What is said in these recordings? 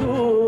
Oh.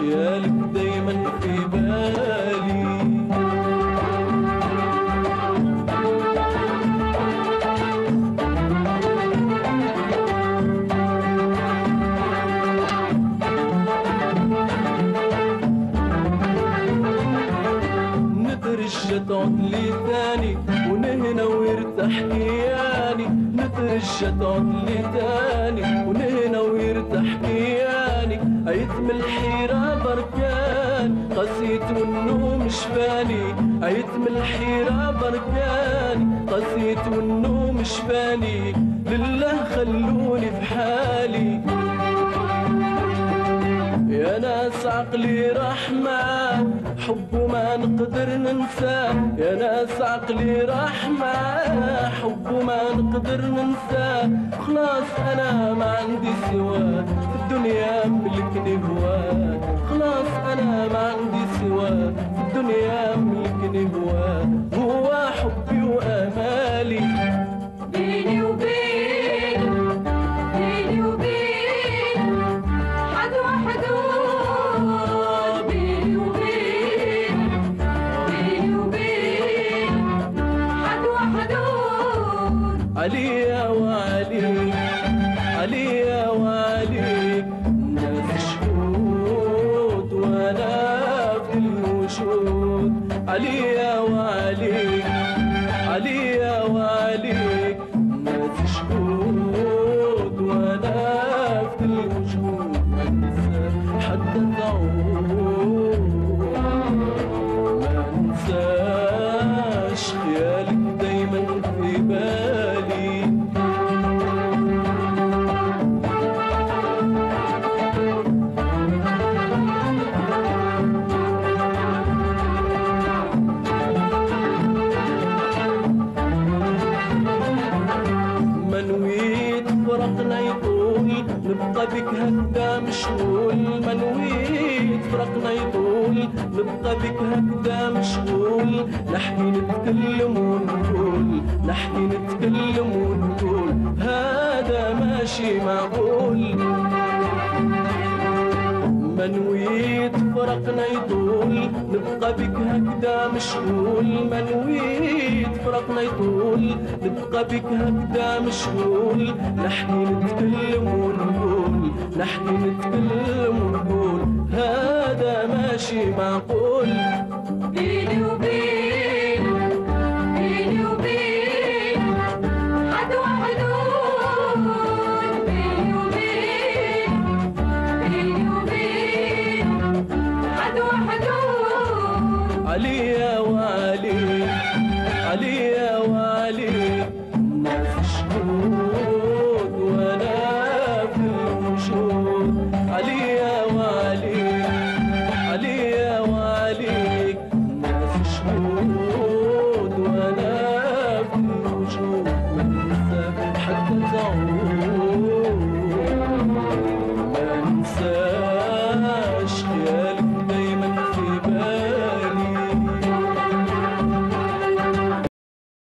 خيالك دايما في بالي. نترجى تعود لي ثاني ونهنا ويرتاح كياني. نترجى تعود لي ثاني ونهنا ويرتاح كياني. عيتم الحيرة بركان قسيت والنوم شفاني عيتم الحيرة بركان قسيت والنوم شفاني لله خلوني في حالي. يا ناس عقلي رحمة حب ما نقدر ننساه يا ناس عقلي رحمة حب ما نقدر ننساه خلاص أنا ما عندي سواه الدنيا ملكني هواه وحدود عليا وعليك عليا وعليك ناس شهود وأنا في الوجود. عليا وعليك عليا وعليك ناس شهود وأنا في الوجود. ما ننسى حتى تعود ما ننساش خيالك دايما في بالي بك هكذا مشغول منويت فرقنا يطول. نبقى بك هكذا مشغول نحكي نتكلم ونقول نحكي نتكلم ونقول. هذا ماشي معقول. منويت فرقنا يطول. نبقى بك هكذا مشغول منويت فرقنا يطول. نبقى بك هكذا مشغول نحكي نتكلم ونقول. نحكي نتكلم ونقول هذا ماشي معقول. بيني